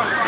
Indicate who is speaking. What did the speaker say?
Speaker 1: Come on.